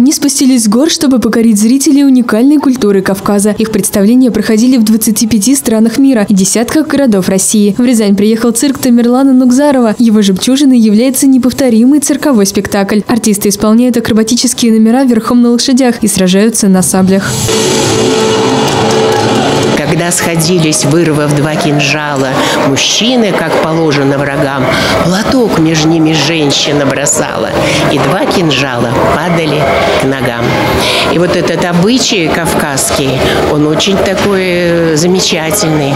Они спустились с гор, чтобы покорить зрителей уникальной культуры Кавказа. Их представления проходили в 25 странах мира и десятках городов России. В Рязань приехал цирк Тамерлана Нукзарова. Его жемчужиной является неповторимый цирковой спектакль. Артисты исполняют акробатические номера верхом на лошадях и сражаются на саблях когда сходились, вырвав два кинжала, мужчины, как положено врагам, платок между ними женщина бросала, и два кинжала падали к ногам. И вот этот обычай кавказский, он очень такой э, замечательный.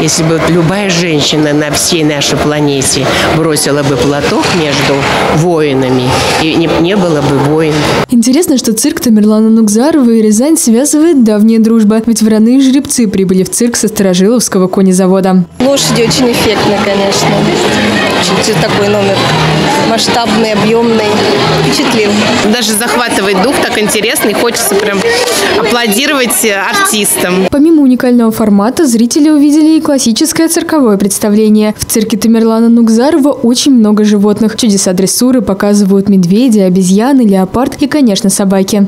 Если бы любая женщина на всей нашей планете бросила бы платок между воинами, и не, не было бы войн. Интересно, что цирк Тамерлана Нукзарова и Рязань связывает давняя дружба, ведь вороны и жеребцы прибыли в цирк со Старожиловского конезавода. Лошади очень эффектно, конечно. Очень такой номер масштабный, объемный. Впечатлил. Даже захватывает дух, так интересный. Хочется прям аплодировать артистам. Помимо уникального формата, зрители увидели и классическое цирковое представление. В цирке Тамерлана Нукзарова очень много животных. Чудеса дрессуры показывают медведи, обезьяны, леопард и, конечно, собаки.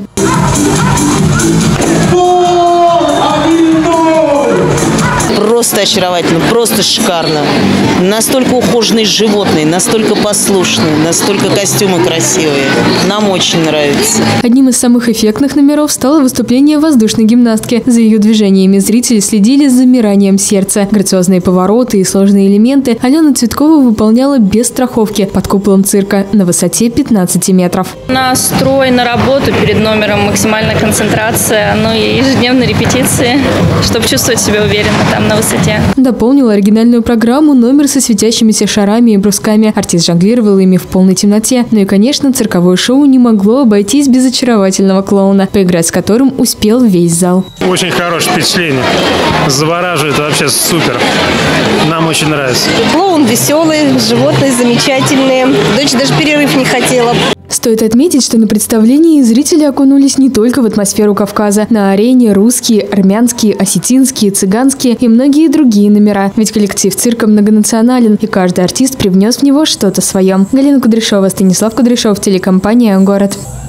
Просто очаровательно, просто шикарно. Настолько ухоженные животные, настолько послушные, настолько костюмы красивые. Нам очень нравится. Одним из самых эффектных номеров стало выступление воздушной гимнастки. За ее движениями зрители следили с замиранием сердца. Грациозные повороты и сложные элементы Алена Цветкова выполняла без страховки под куполом цирка на высоте 15 метров. Настрой на работу перед номером, максимальная концентрация, ну и ежедневные репетиции, чтобы чувствовать себя уверенно там на высоте высоте. Дополнил оригинальную программу номер со светящимися шарами и брусками. Артист жонглировал ими в полной темноте. Ну и, конечно, цирковое шоу не могло обойтись без очаровательного клоуна, поиграть с которым успел весь зал. Очень хорошее впечатление. Завораживает вообще супер. Нам очень нравится. Клоун веселый, животные замечательные. Дочь даже перерыв не хотела. Стоит отметить, что на представлении зрители окунулись не только в атмосферу Кавказа. На арене русские, армянские, осетинские, цыганские и многие другие номера. Ведь коллектив цирка многонационален, и каждый артист привнес в него что-то свое. Галина Кудряшова, Станислав Кудряшов, телекомпания «Город».